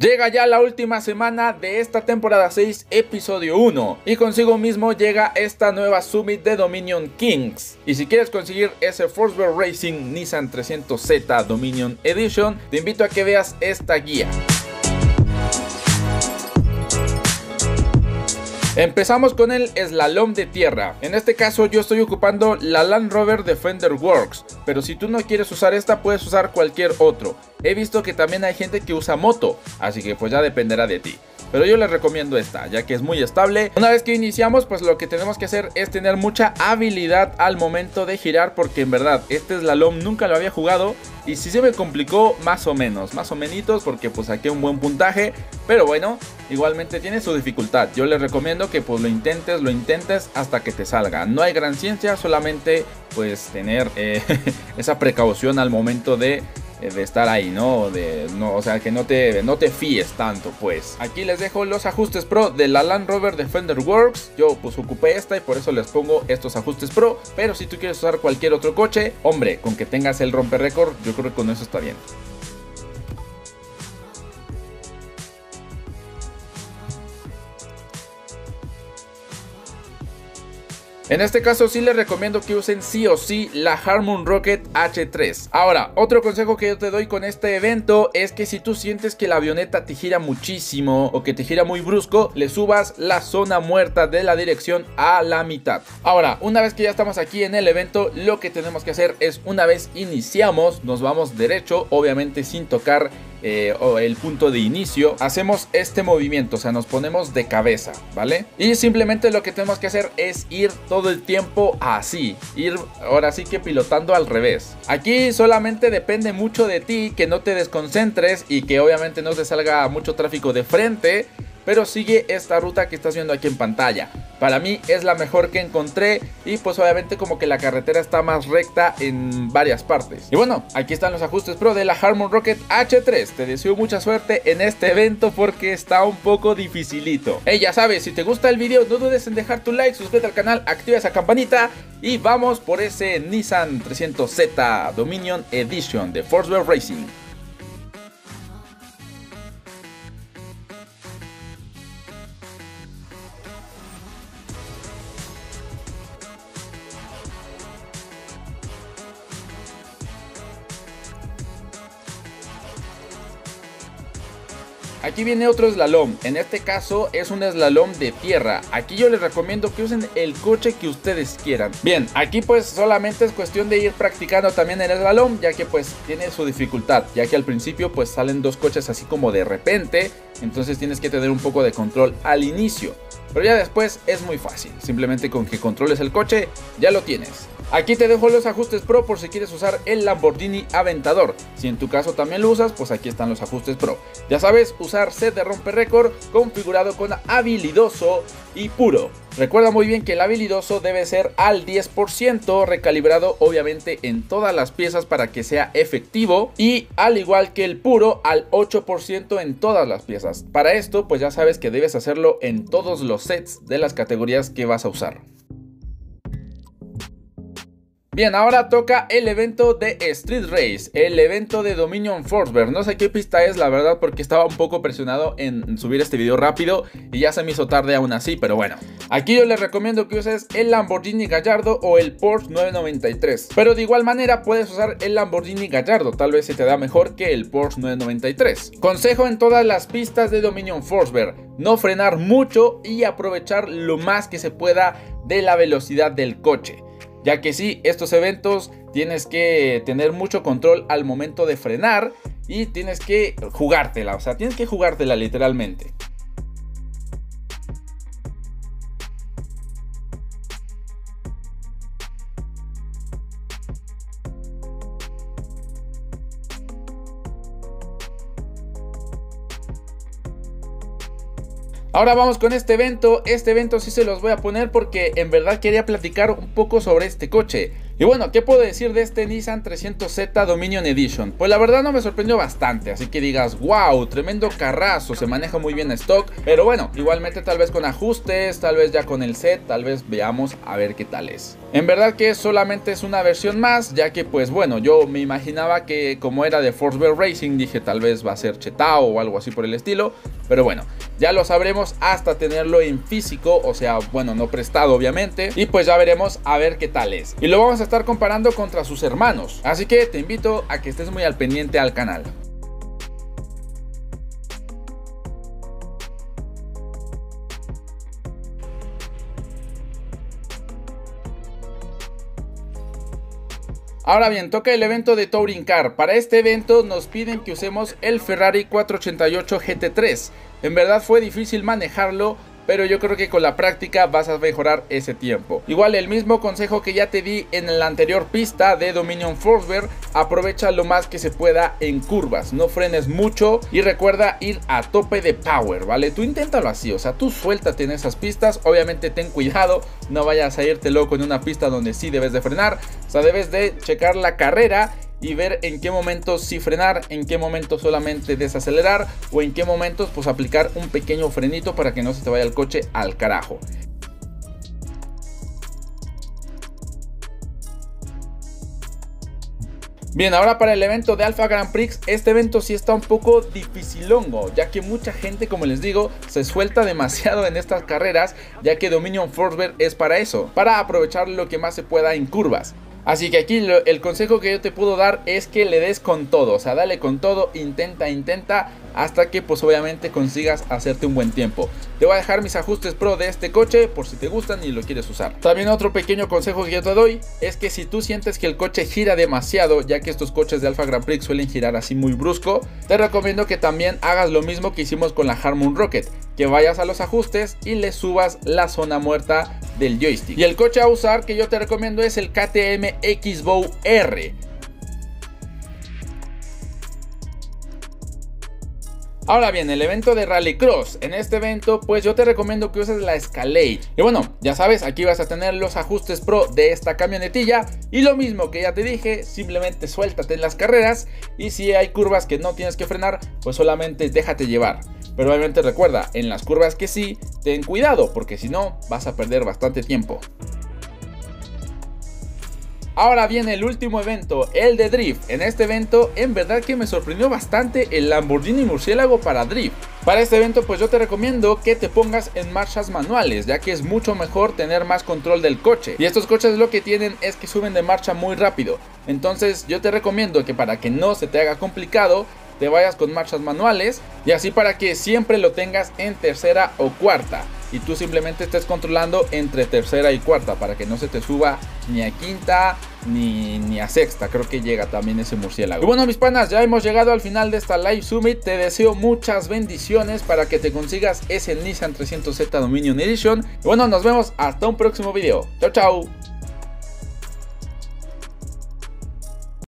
Llega ya la última semana de esta temporada 6, episodio 1, y consigo mismo llega esta nueva Summit de Dominion Kings. Y si quieres conseguir ese Forcebear Racing Nissan 300Z Dominion Edition, te invito a que veas esta guía. Empezamos con el slalom de tierra. En este caso yo estoy ocupando la Land Rover Defender Works, pero si tú no quieres usar esta puedes usar cualquier otro. He visto que también hay gente que usa moto, así que pues ya dependerá de ti. Pero yo les recomiendo esta, ya que es muy estable. Una vez que iniciamos, pues lo que tenemos que hacer es tener mucha habilidad al momento de girar, porque en verdad este slalom nunca lo había jugado y sí se me complicó más o menos, más o menos, porque pues saqué un buen puntaje, pero bueno, igualmente tiene su dificultad. Yo les recomiendo que pues lo intentes, lo intentes hasta que te salga. No hay gran ciencia, solamente pues tener eh, esa precaución al momento de de estar ahí, ¿no? De, no o sea, que no te, no te fíes tanto, pues. Aquí les dejo los ajustes pro de la Land Rover Defender Works. Yo pues ocupé esta y por eso les pongo estos ajustes pro. Pero si tú quieres usar cualquier otro coche, hombre, con que tengas el romper récord, yo creo que con eso está bien. En este caso sí les recomiendo que usen sí o sí la Harmon Rocket H3. Ahora, otro consejo que yo te doy con este evento es que si tú sientes que la avioneta te gira muchísimo o que te gira muy brusco, le subas la zona muerta de la dirección a la mitad. Ahora, una vez que ya estamos aquí en el evento, lo que tenemos que hacer es una vez iniciamos, nos vamos derecho, obviamente sin tocar eh, o el punto de inicio, hacemos este movimiento, o sea, nos ponemos de cabeza, ¿vale? Y simplemente lo que tenemos que hacer es ir todo el tiempo así, ir ahora sí que pilotando al revés. Aquí solamente depende mucho de ti que no te desconcentres y que obviamente no te salga mucho tráfico de frente pero sigue esta ruta que estás viendo aquí en pantalla. Para mí es la mejor que encontré y pues obviamente como que la carretera está más recta en varias partes. Y bueno, aquí están los ajustes pro de la Harmon Rocket H3. Te deseo mucha suerte en este evento porque está un poco dificilito. Hey, ya sabes, si te gusta el video no dudes en dejar tu like, suscríbete al canal, activa esa campanita y vamos por ese Nissan 300Z Dominion Edition de Forcewell Racing. Aquí viene otro slalom, en este caso es un slalom de tierra. Aquí yo les recomiendo que usen el coche que ustedes quieran. Bien, aquí pues solamente es cuestión de ir practicando también el slalom, ya que pues tiene su dificultad, ya que al principio pues salen dos coches así como de repente, entonces tienes que tener un poco de control al inicio. Pero ya después es muy fácil, simplemente con que controles el coche ya lo tienes. Aquí te dejo los ajustes Pro por si quieres usar el Lamborghini Aventador. Si en tu caso también lo usas, pues aquí están los ajustes Pro. Ya sabes, usar set de romper récord configurado con habilidoso y puro. Recuerda muy bien que el habilidoso debe ser al 10% recalibrado obviamente en todas las piezas para que sea efectivo y al igual que el puro al 8% en todas las piezas. Para esto pues ya sabes que debes hacerlo en todos los sets de las categorías que vas a usar. Bien, ahora toca el evento de Street Race, el evento de Dominion Forcebear. No sé qué pista es, la verdad, porque estaba un poco presionado en subir este video rápido y ya se me hizo tarde aún así, pero bueno. Aquí yo les recomiendo que uses el Lamborghini Gallardo o el Porsche 993. Pero de igual manera puedes usar el Lamborghini Gallardo, tal vez se te da mejor que el Porsche 993. Consejo en todas las pistas de Dominion Forcebear, no frenar mucho y aprovechar lo más que se pueda de la velocidad del coche ya que sí, estos eventos tienes que tener mucho control al momento de frenar y tienes que jugártela, o sea, tienes que jugártela literalmente. Ahora vamos con este evento, este evento sí se los voy a poner porque en verdad quería platicar un poco sobre este coche. Y bueno, ¿qué puedo decir de este Nissan 300Z Dominion Edition? Pues la verdad no me sorprendió bastante, así que digas, wow, tremendo carrazo, se maneja muy bien stock, pero bueno, igualmente tal vez con ajustes, tal vez ya con el set, tal vez veamos a ver qué tal es. En verdad que solamente es una versión más, ya que pues bueno, yo me imaginaba que como era de Force Bear Racing, dije tal vez va a ser Chetao o algo así por el estilo, pero bueno, ya lo sabremos hasta tenerlo en físico, o sea, bueno, no prestado obviamente, y pues ya veremos a ver qué tal es. Y lo vamos a estar comparando contra sus hermanos, así que te invito a que estés muy al pendiente al canal. Ahora bien, toca el evento de Touring Car. Para este evento nos piden que usemos el Ferrari 488 GT3. En verdad fue difícil manejarlo pero yo creo que con la práctica vas a mejorar ese tiempo. Igual el mismo consejo que ya te di en la anterior pista de Dominion Forcewear, aprovecha lo más que se pueda en curvas, no frenes mucho y recuerda ir a tope de power, ¿vale? Tú inténtalo así, o sea, tú suéltate en esas pistas, obviamente ten cuidado, no vayas a irte loco en una pista donde sí debes de frenar, o sea, debes de checar la carrera y ver en qué momentos sí frenar, en qué momentos solamente desacelerar o en qué momentos pues aplicar un pequeño frenito para que no se te vaya el coche al carajo. Bien, ahora para el evento de Alpha Grand Prix, este evento sí está un poco dificilongo, ya que mucha gente, como les digo, se suelta demasiado en estas carreras, ya que Dominion Forcewear es para eso, para aprovechar lo que más se pueda en curvas. Así que aquí el consejo que yo te puedo dar es que le des con todo, o sea, dale con todo, intenta, intenta, hasta que pues obviamente consigas hacerte un buen tiempo. Te voy a dejar mis ajustes pro de este coche por si te gustan y lo quieres usar. También otro pequeño consejo que yo te doy es que si tú sientes que el coche gira demasiado, ya que estos coches de Alfa Grand Prix suelen girar así muy brusco, te recomiendo que también hagas lo mismo que hicimos con la Harmon Rocket, que vayas a los ajustes y le subas la zona muerta del joystick. Y el coche a usar que yo te recomiendo es el KTM X-Bow R. Ahora bien, el evento de Rallycross. En este evento, pues yo te recomiendo que uses la Escalade. Y bueno, ya sabes, aquí vas a tener los ajustes pro de esta camionetilla. Y lo mismo que ya te dije, simplemente suéltate en las carreras. Y si hay curvas que no tienes que frenar, pues solamente déjate llevar. Pero obviamente recuerda, en las curvas que sí, ten cuidado, porque si no, vas a perder bastante tiempo. Ahora viene el último evento, el de Drift. En este evento, en verdad que me sorprendió bastante el Lamborghini Murciélago para Drift. Para este evento, pues yo te recomiendo que te pongas en marchas manuales, ya que es mucho mejor tener más control del coche. Y estos coches lo que tienen es que suben de marcha muy rápido. Entonces yo te recomiendo que para que no se te haga complicado, te vayas con marchas manuales y así para que siempre lo tengas en tercera o cuarta y tú simplemente estés controlando entre tercera y cuarta para que no se te suba ni a quinta ni, ni, a sexta. Creo que llega también ese murciélago. Y bueno, mis panas, ya hemos llegado al final de esta Live Summit. Te deseo muchas bendiciones para que te consigas ese Nissan 300Z Dominion Edition. Y bueno, nos vemos hasta un próximo video. Chao, chao.